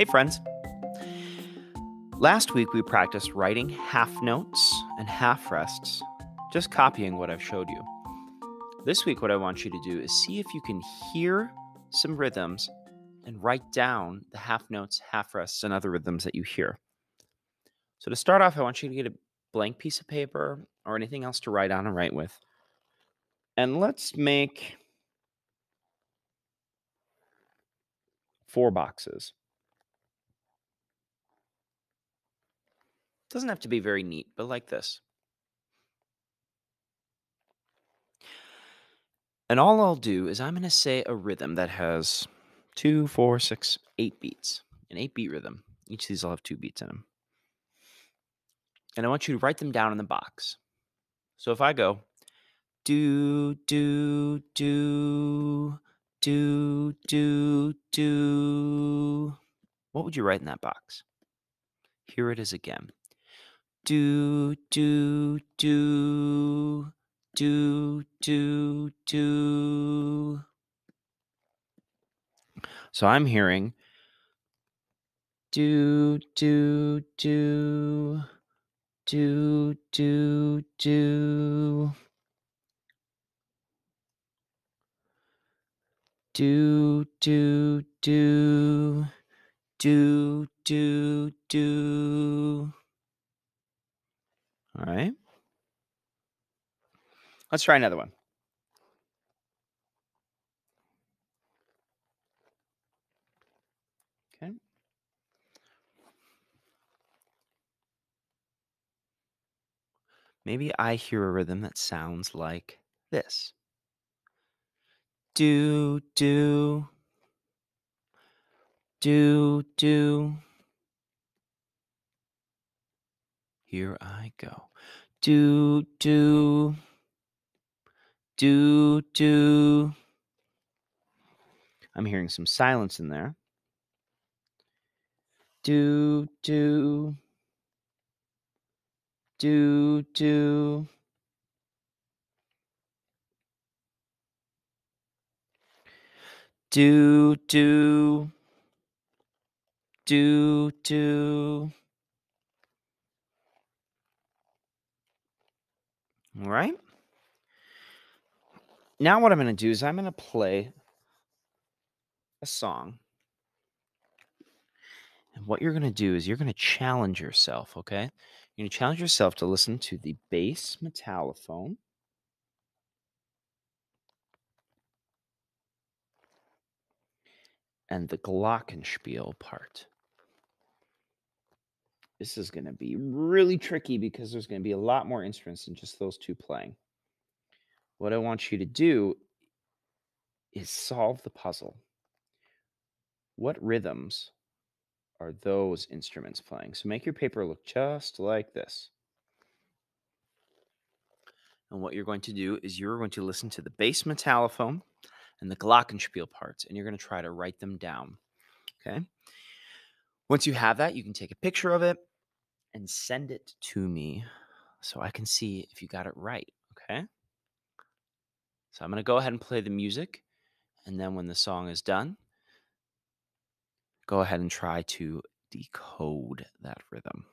Hey, friends. Last week we practiced writing half notes and half rests, just copying what I've showed you. This week, what I want you to do is see if you can hear some rhythms and write down the half notes, half rests, and other rhythms that you hear. So, to start off, I want you to get a blank piece of paper or anything else to write on and write with. And let's make four boxes. Doesn't have to be very neat, but like this. And all I'll do is I'm going to say a rhythm that has two, four, six, eight beats. An eight beat rhythm. Each of these will have two beats in them. And I want you to write them down in the box. So if I go do, do, do, do, do, do, what would you write in that box? Here it is again do do do do do do so i'm hearing do do do do do do do do do do do do all right. Let's try another one. Okay. Maybe I hear a rhythm that sounds like this. Do, do, do, do. Here I go. Do, do, do, do. I'm hearing some silence in there. Do, do, do, do. Do, do, do, do. All right. Now, what I'm going to do is I'm going to play a song. And what you're going to do is you're going to challenge yourself, okay? You're going to challenge yourself to listen to the bass metallophone. And the glockenspiel part. This is going to be really tricky because there's going to be a lot more instruments than just those two playing. What I want you to do is solve the puzzle. What rhythms are those instruments playing? So make your paper look just like this. And what you're going to do is you're going to listen to the bass metallophone and the glockenspiel parts, and you're going to try to write them down. Okay. Once you have that, you can take a picture of it and send it to me so I can see if you got it right. Okay. So I'm going to go ahead and play the music. And then when the song is done, go ahead and try to decode that rhythm.